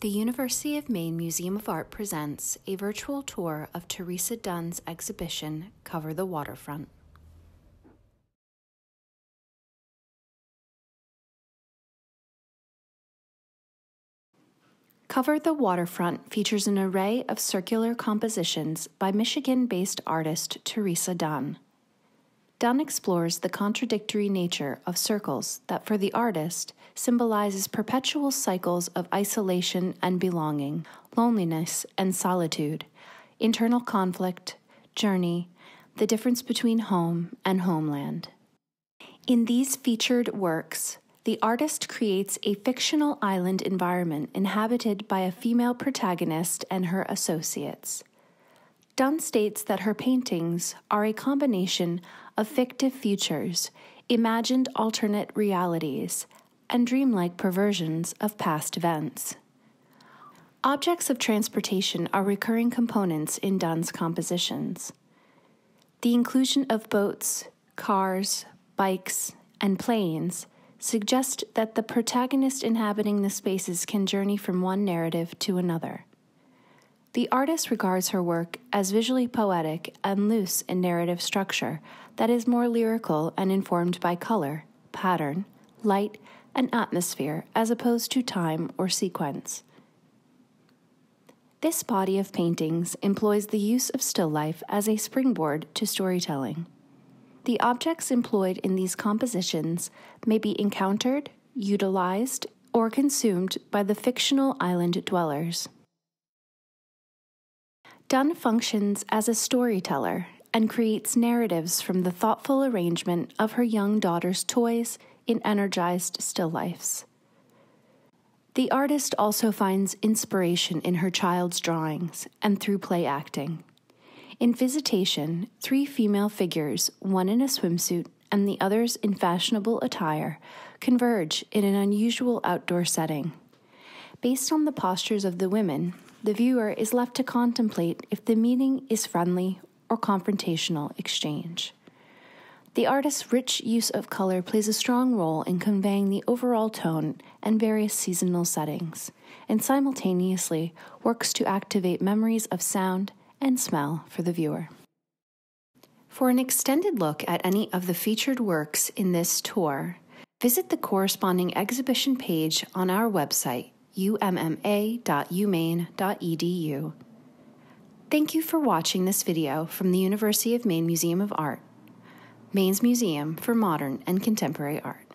The University of Maine Museum of Art presents a virtual tour of Teresa Dunn's exhibition, Cover the Waterfront. Cover the Waterfront features an array of circular compositions by Michigan based artist Teresa Dunn. Dunn explores the contradictory nature of circles that, for the artist, symbolizes perpetual cycles of isolation and belonging, loneliness and solitude, internal conflict, journey, the difference between home and homeland. In these featured works, the artist creates a fictional island environment inhabited by a female protagonist and her associates. Dunn states that her paintings are a combination of fictive futures, imagined alternate realities, and dreamlike perversions of past events. Objects of transportation are recurring components in Dunn's compositions. The inclusion of boats, cars, bikes, and planes suggest that the protagonist inhabiting the spaces can journey from one narrative to another. The artist regards her work as visually poetic and loose in narrative structure that is more lyrical and informed by color, pattern, light, and atmosphere as opposed to time or sequence. This body of paintings employs the use of still life as a springboard to storytelling. The objects employed in these compositions may be encountered, utilized, or consumed by the fictional island dwellers. Dunn functions as a storyteller and creates narratives from the thoughtful arrangement of her young daughter's toys in energized still lifes. The artist also finds inspiration in her child's drawings and through play acting. In Visitation, three female figures, one in a swimsuit and the others in fashionable attire, converge in an unusual outdoor setting. Based on the postures of the women, the viewer is left to contemplate if the meeting is friendly or confrontational exchange. The artist's rich use of color plays a strong role in conveying the overall tone and various seasonal settings, and simultaneously works to activate memories of sound and smell for the viewer. For an extended look at any of the featured works in this tour, visit the corresponding exhibition page on our website umma.umaine.edu. Thank you for watching this video from the University of Maine Museum of Art, Maine's Museum for Modern and Contemporary Art.